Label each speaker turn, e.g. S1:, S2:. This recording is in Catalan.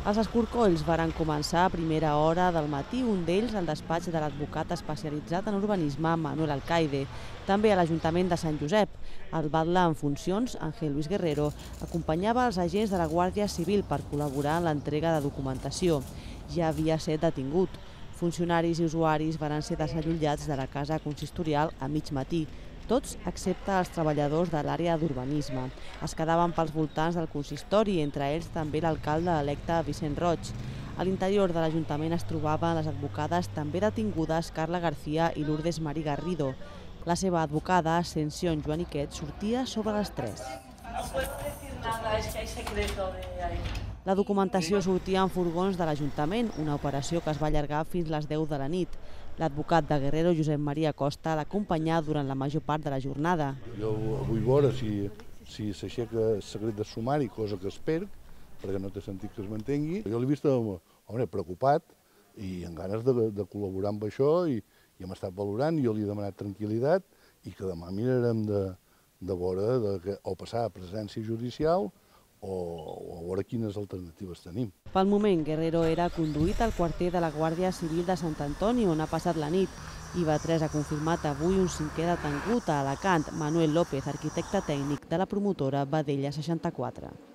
S1: Els escorcolls varen començar a primera hora del matí, un d'ells al despatx de l'advocat especialitzat en urbanisme Manuel Alcaide. També a l'Ajuntament de Sant Josep. El batlle en funcions, Ángel Luis Guerrero, acompanyava els agents de la Guàrdia Civil per col·laborar en l'entrega de documentació. Ja havia set detingut. Funcionaris i usuaris van ser desallotjats de la casa consistorial a mig matí, tots excepte els treballadors de l'àrea d'urbanisme. Es quedaven pels voltants del consistori, entre ells també l'alcalde electe Vicent Roig. A l'interior de l'Ajuntament es trobaven les advocades també detingudes Carla García i Lourdes Mari Garrido. La seva advocada, Ascensión Joaniquet, sortia sobre les 3.
S2: No nada, que.
S1: La documentació sortia en furgons de l'Ajuntament, una operació que es va allargar fins les 10 de la nit. L'advocat de Guerrero, Josep Maria Costa, l'acompanyà durant la major part de la jornada.
S3: Jo vull veure si, si s'aixeca secret de sumari, cosa que espero, perquè no té sentit que es mantengui. Jo l'he vist home, preocupat i amb ganes de, de col·laborar amb això i, i hem estat valorant, jo li he demanat tranquil·litat i que demà mirarem de, de veure de que, o passar a presència judicial o, o a veure quines alternatives tenim.
S1: Pel moment, Guerrero era conduït al quarter de la Guàrdia Civil de Sant Antoni, on ha passat la nit. IVA3 ha confirmat avui un cinquè detengut a Alacant, Manuel López, arquitecte tècnic de la promotora Badella 64.